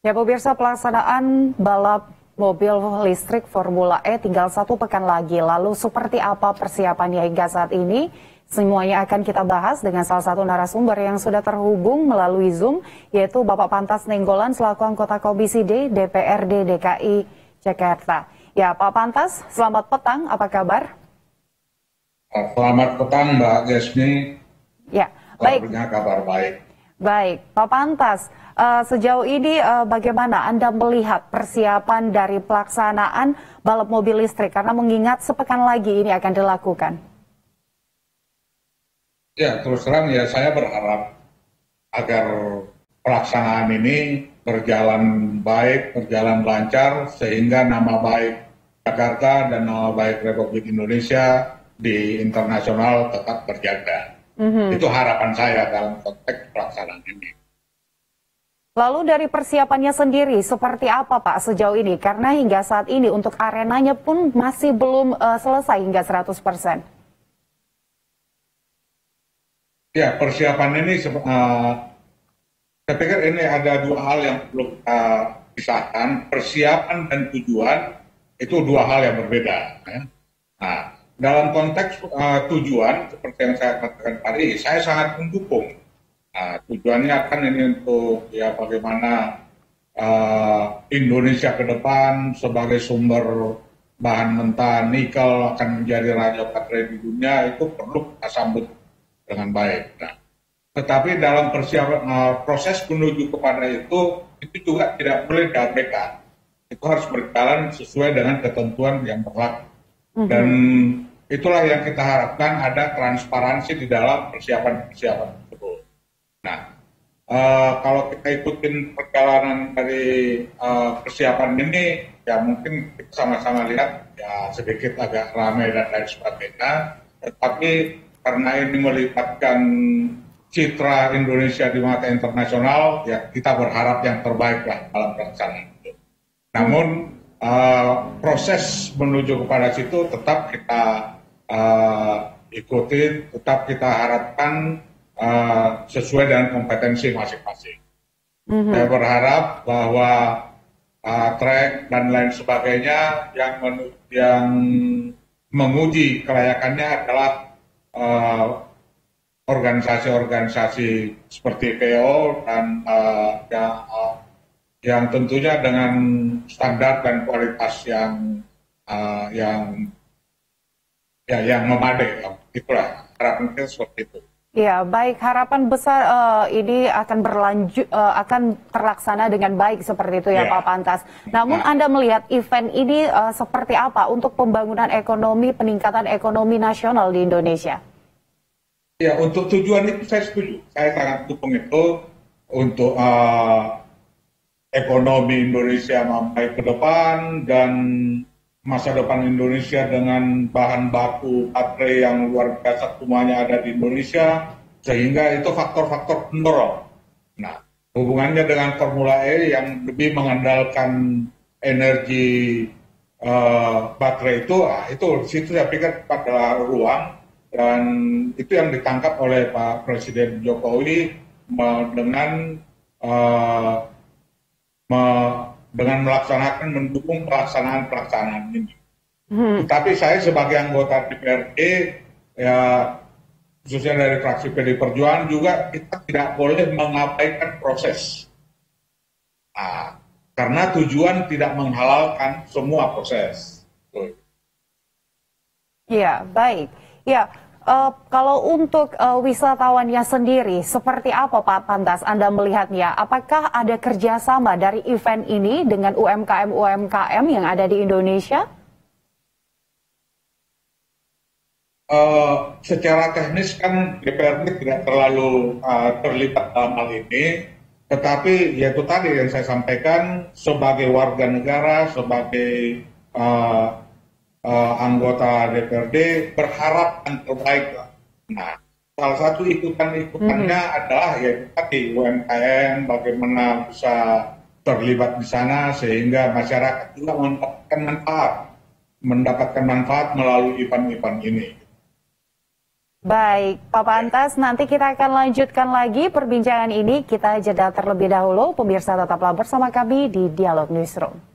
Ya pemirsa pelaksanaan balap mobil listrik Formula E tinggal satu pekan lagi. Lalu seperti apa persiapannya hingga saat ini? Semuanya akan kita bahas dengan salah satu narasumber yang sudah terhubung melalui Zoom, yaitu Bapak Pantas Nenggolan selaku anggota Komisi D DPRD DKI Jakarta. Ya Pak Pantas, selamat petang, apa kabar? Selamat petang Mbak Gesmi. Ya, baik. kabar baik. Baik, Pak Pantas, uh, sejauh ini uh, bagaimana Anda melihat persiapan dari pelaksanaan balap mobil listrik? Karena mengingat sepekan lagi ini akan dilakukan. Ya, terus terang ya saya berharap agar pelaksanaan ini berjalan baik, berjalan lancar, sehingga nama baik Jakarta dan nama baik Republik Indonesia di internasional tetap terjaga. Mm-hmm. Itu harapan saya dalam konteks pelaksanaan ini. Lalu dari persiapannya sendiri seperti apa Pak sejauh ini? Karena hingga saat ini untuk arenanya pun masih belum uh, selesai hingga 100%. Ya, persiapan ini uh, saya pikir ini ada dua hal yang perlu kita uh, pisahkan. Persiapan dan tujuan itu dua hal yang berbeda. Ya. Nah, dalam konteks uh, tujuan seperti yang saya katakan tadi, saya sangat mendukung. Nah, tujuannya kan ini untuk ya bagaimana uh, Indonesia ke depan sebagai sumber bahan mentah nikel akan menjadi raja baterai di dunia itu perlu kita sambut dengan baik. Nah, tetapi dalam persiapan uh, proses menuju kepada itu itu juga tidak boleh diabaikan. Itu harus berjalan sesuai dengan ketentuan yang berlaku. Mm -hmm. Dan itulah yang kita harapkan ada transparansi di dalam persiapan-persiapan tersebut. Nah, uh, kalau kita ikutin perjalanan dari uh, persiapan ini, ya mungkin kita sama-sama lihat ya sedikit agak ramai dan lain sebagainya. Tetapi karena ini melibatkan citra Indonesia di mata internasional, ya kita berharap yang terbaik lah dalam pelaksanaan itu. Namun uh, proses menuju kepada situ tetap kita uh, ikuti, tetap kita harapkan uh, sesuai dengan kompetensi masing-masing. Mm-hmm. Saya berharap bahwa uh, track dan lain sebagainya yang men- yang menguji kelayakannya adalah uh, organisasi-organisasi seperti PO dan uh, yang, uh, yang tentunya dengan standar dan kualitas yang uh, yang ya yang memadai itulah harapan kita seperti itu Ya, baik. Harapan besar uh, ini akan berlanjut, uh, akan terlaksana dengan baik seperti itu ya, ya. Pak Pantas. Namun nah. Anda melihat event ini uh, seperti apa untuk pembangunan ekonomi, peningkatan ekonomi nasional di Indonesia? Ya, untuk tujuan itu saya setuju. Saya sangat dukung itu untuk uh, ekonomi Indonesia mampai ke depan dan masa depan Indonesia dengan bahan baku baterai yang luar biasa semuanya ada di Indonesia sehingga itu faktor-faktor pendorong. Nah, hubungannya dengan Formula E yang lebih mengandalkan energi uh, baterai itu, ah, itu situ saya pikir pada ruang dan itu yang ditangkap oleh Pak Presiden Jokowi dengan uh, dengan melaksanakan mendukung pelaksanaan-pelaksanaan ini. Hmm. Tapi saya sebagai anggota DPRD ya khususnya dari fraksi PD Perjuangan juga kita tidak boleh mengabaikan proses. Nah, karena tujuan tidak menghalalkan semua proses. Iya, baik. Ya, Uh, kalau untuk uh, wisatawannya sendiri, seperti apa Pak Pantas Anda melihatnya? Apakah ada kerjasama dari event ini dengan UMKM-UMKM yang ada di Indonesia? Uh, secara teknis kan DPRD tidak terlalu uh, terlibat dalam hal ini, tetapi yaitu tadi yang saya sampaikan sebagai warga negara, sebagai uh, uh, anggota DPRD berharap yang terbaik. Nah, salah satu ikutan-ikutannya hmm. adalah ya tadi UMKM bagaimana bisa terlibat di sana sehingga masyarakat juga mendapatkan manfaat, mendapatkan manfaat melalui event-event ini. Baik, Pak Pantas, nanti kita akan lanjutkan lagi perbincangan ini. Kita jeda terlebih dahulu. Pemirsa tetaplah bersama kami di Dialog Newsroom.